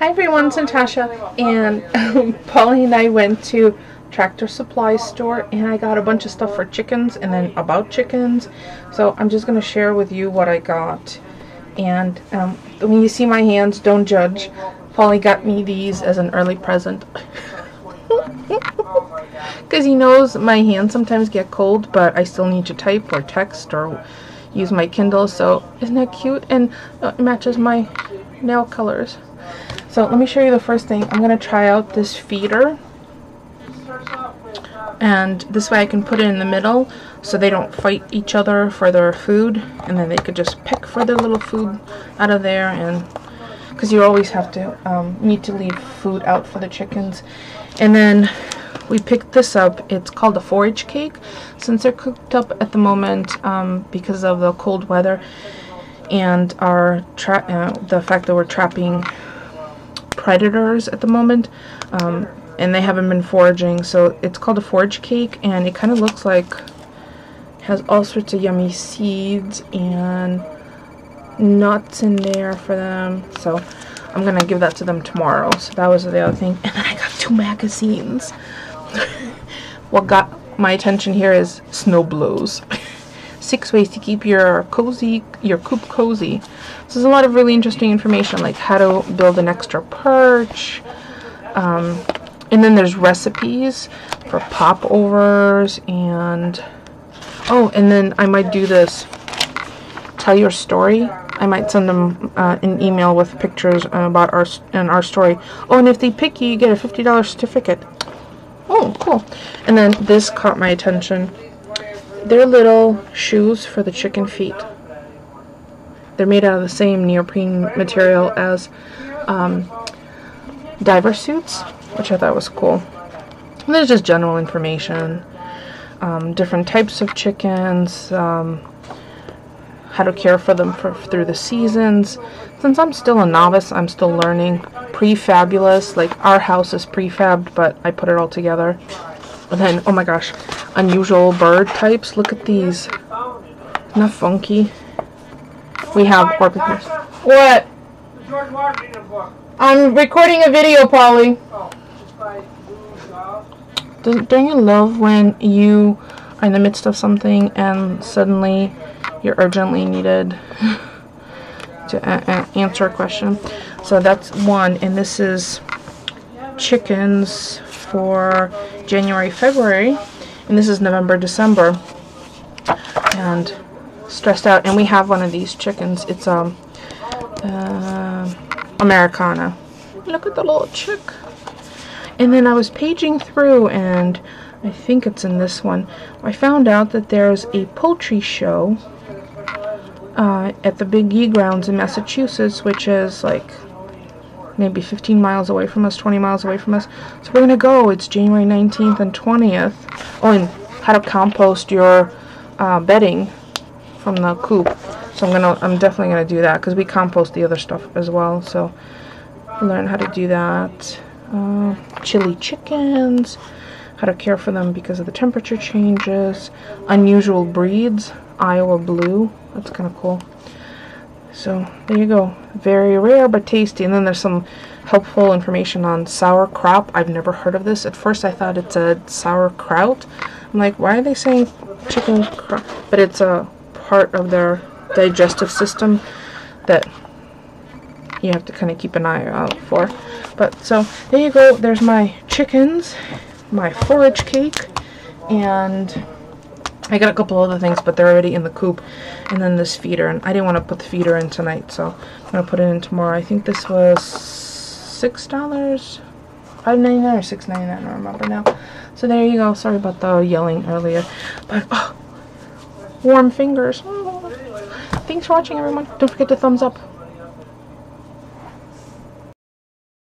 Hi everyone, it's Natasha, and um, Polly and I went to Tractor Supply store and I got a bunch of stuff for chickens and then about chickens. So I'm just going to share with you what I got. And um, when you see my hands, don't judge. Polly got me these as an early present. Because he knows my hands sometimes get cold, but I still need to type or text or use my Kindle. So isn't that cute? And uh, it matches my nail colors. So let me show you the first thing. I'm going to try out this feeder. And this way I can put it in the middle so they don't fight each other for their food. And then they could just pick for their little food out of there. And because you always have to um, need to leave food out for the chickens. And then we picked this up. It's called a forage cake. Since they're cooked up at the moment um, because of the cold weather and our uh, the fact that we're trapping predators at the moment. Um, and they haven't been foraging. So it's called a forage cake and it kind of looks like has all sorts of yummy seeds and nuts in there for them. So I'm going to give that to them tomorrow. So that was the other thing. And then I got two magazines. what got my attention here is snow blows. Six ways to keep your cozy, your coop cozy. So there's a lot of really interesting information like how to build an extra perch. Um, and then there's recipes for popovers and oh, and then I might do this. Tell your story. I might send them uh, an email with pictures about our and our story. Oh, and if they pick you, you get a fifty dollars certificate. Oh, cool. And then this caught my attention. They're little shoes for the chicken feet. They're made out of the same neoprene material as um, diver suits, which I thought was cool. And there's just general information, um, different types of chickens, um, how to care for them for, through the seasons. Since I'm still a novice, I'm still learning. Prefabulous, like our house is prefabbed, but I put it all together. And then, oh my gosh, unusual bird types. Look at these. Not funky. We have porpoises. What? I'm recording a video, Polly. Don't, don't you love when you are in the midst of something and suddenly you're urgently needed to uh, uh, answer a question? So that's one, and this is chickens for January, February, and this is November, December. And stressed out. And we have one of these chickens. It's um uh, Americana. Look at the little chick. And then I was paging through and I think it's in this one. I found out that there's a poultry show uh, at the Big E grounds in Massachusetts which is like maybe 15 miles away from us 20 miles away from us so we're gonna go it's January 19th and 20th oh and how to compost your uh, bedding from the coop. So I'm gonna, I'm definitely gonna do that because we compost the other stuff as well. So learn how to do that. Uh, chilly chickens, how to care for them because of the temperature changes. Unusual breeds, Iowa blue. That's kind of cool. So there you go. Very rare but tasty. And then there's some helpful information on sour crop. I've never heard of this. At first I thought it's a sauerkraut. I'm like, why are they saying chicken? kraut? But it's a part of their digestive system that you have to kind of keep an eye out for. But so there you go. There's my chickens, my forage cake, and I got a couple other things, but they're already in the coop. And then this feeder, and I didn't want to put the feeder in tonight, so I'm gonna put it in tomorrow. I think this was six dollars, five ninety nine or six ninety nine. I don't remember now. So there you go. Sorry about the yelling earlier, but oh, warm fingers. Thanks for watching, everyone. Don't forget to thumbs up.